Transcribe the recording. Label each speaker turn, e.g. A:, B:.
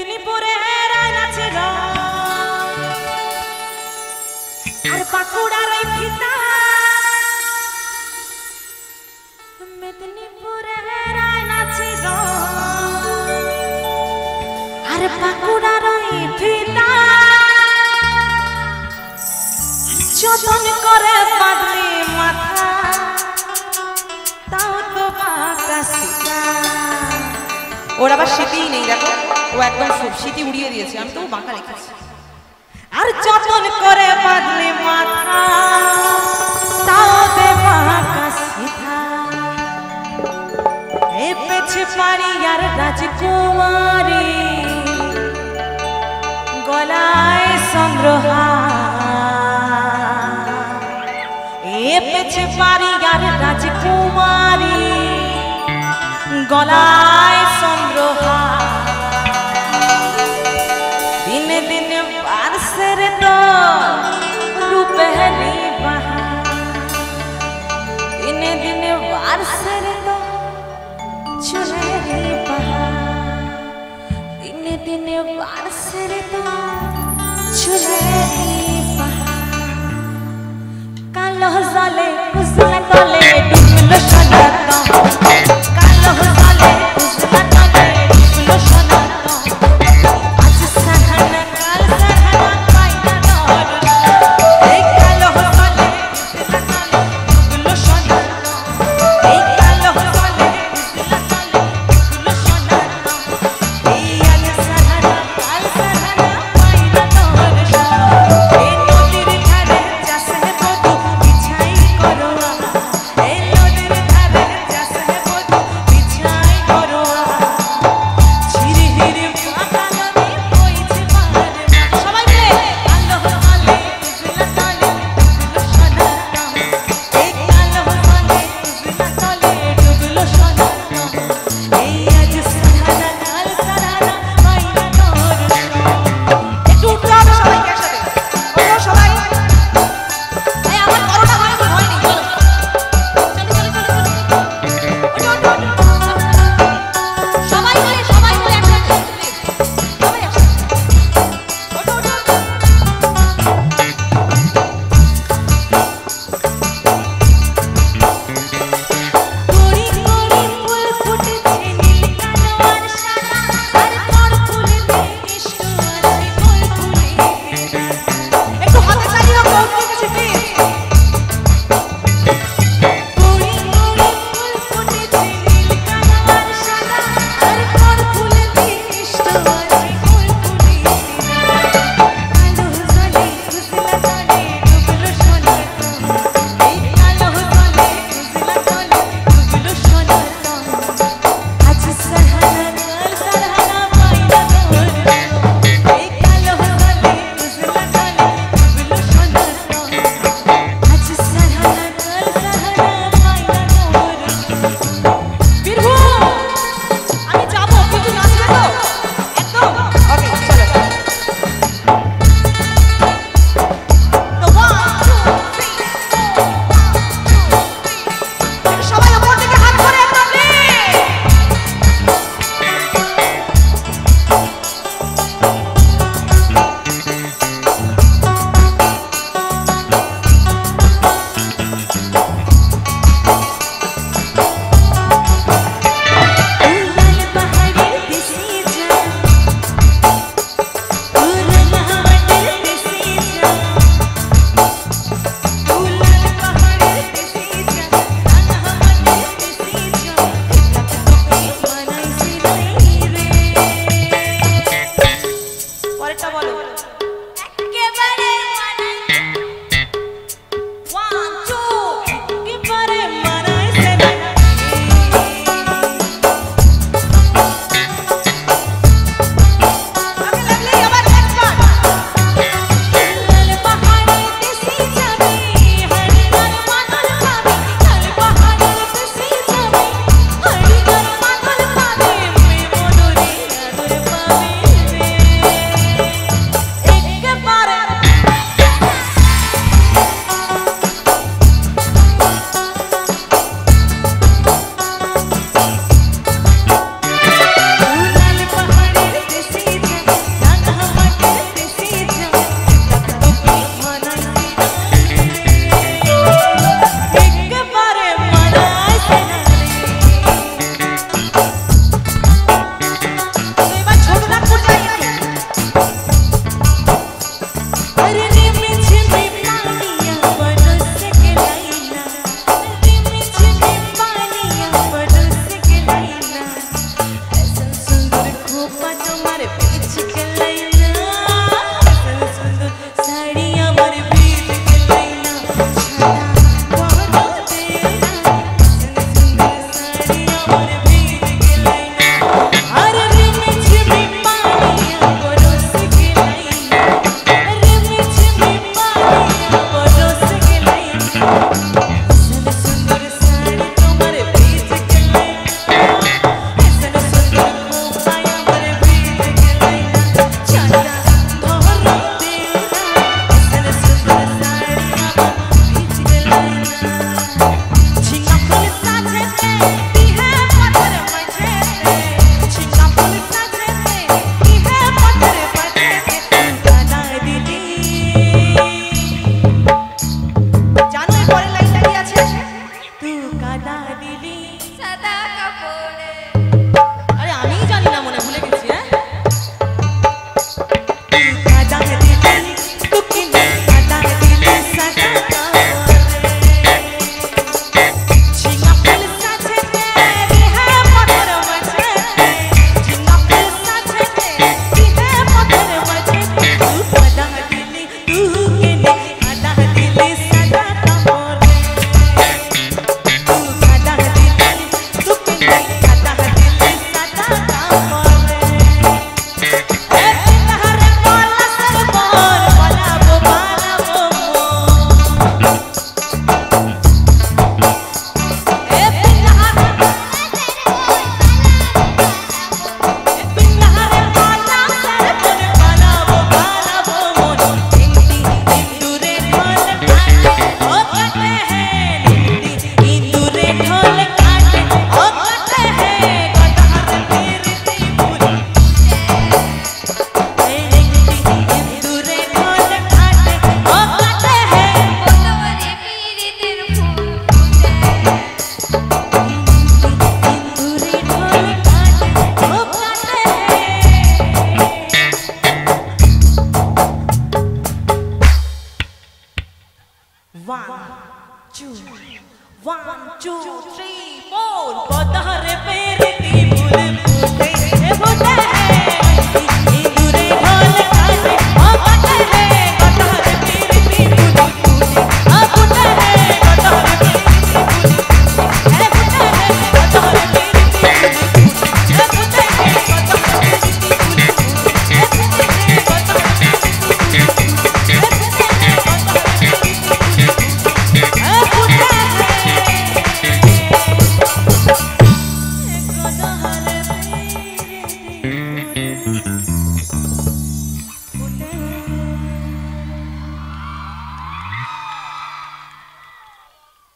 A: মেদিনীপুরে আছে আর বাঁকুড়ার এই ফিতা। মেদিনীপুরে আছে আর বাঁকুড়ার এই ফিতা। যতন করে বাঁধলি মাথা, তাও তো বাঁকা সিতা ওর আবার স্মৃতিই নেই দেখো। ও একদম সব স্মৃতি উড়িয়ে দিয়েছে, আমি তো বাঁকা লিখেছি আর যতন করে বাঁধলি পারি আর রাজকুমারী, গলায় চন্দ্রহার এ পেছে পারি আর রাজকুমারী, গলায় साले उसमें तो ले डुबल सजाता Bye. One, two, one, two, three, four. पौधा रे पेड़ की फूल फूटे हैं फूटे हैं